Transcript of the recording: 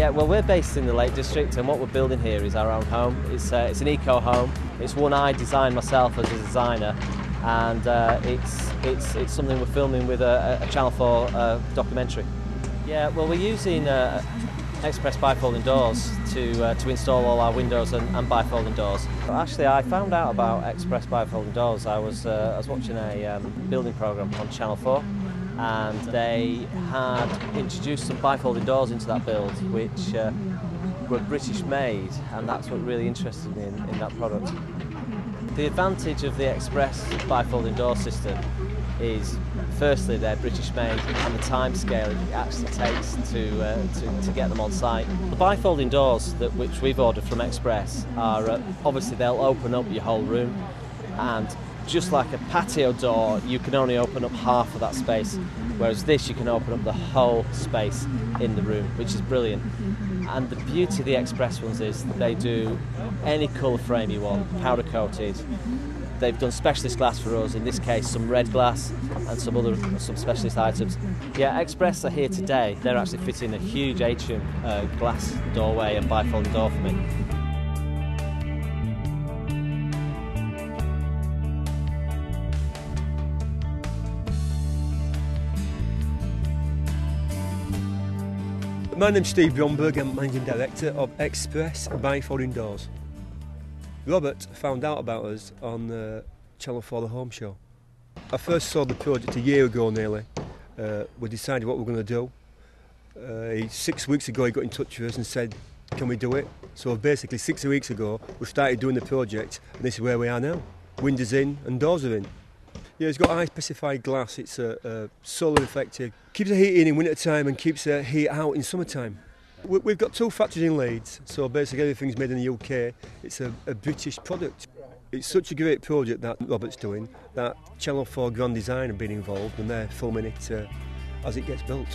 Yeah, well, we're based in the Lake District, and what we're building here is our own home. It's, uh, it's an eco home. It's one I designed myself as a designer, and uh, it's, it's, it's something we're filming with a, a Channel 4 uh, documentary. Yeah, well, we're using uh, express bifolding doors to, uh, to install all our windows and, and bifolding doors. Actually, I found out about express bifolding doors. I was, uh, I was watching a um, building programme on Channel 4 and they had introduced some bifolding doors into that build which uh, were British made and that's what really interested me in, in that product. The advantage of the express bifolding door system is firstly they're British made and the time scale it actually takes to, uh, to, to, get them on site. The bifolding doors that which we've ordered from Express are uh, obviously they'll open up your whole room and just like a patio door, you can only open up half of that space, whereas this you can open up the whole space in the room, which is brilliant. And the beauty of the Express ones is they do any colour frame you want, powder coated. They've done specialist glass for us, in this case some red glass and some other some specialist items. Yeah, Express are here today. They're actually fitting a huge atrium uh, glass doorway and bifold door for me. My name's Steve Bromberg, I'm Managing Director of Express Bifolding Doors. Robert found out about us on uh, Channel 4 The Home Show. I first saw the project a year ago nearly. Uh, we decided what we were going to do. Uh, six weeks ago he got in touch with us and said, can we do it? So basically six weeks ago we started doing the project and this is where we are now. Windows in and doors are in. Yeah, it's got ice-pacified glass. It's a, a solar effective. Keeps the heat in in winter time and keeps the heat out in summertime. We've got two factories in Leeds, so basically everything's made in the UK. It's a, a British product. It's such a great project that Robert's doing that Channel 4 Grand Design have been involved and they're filming it uh, as it gets built.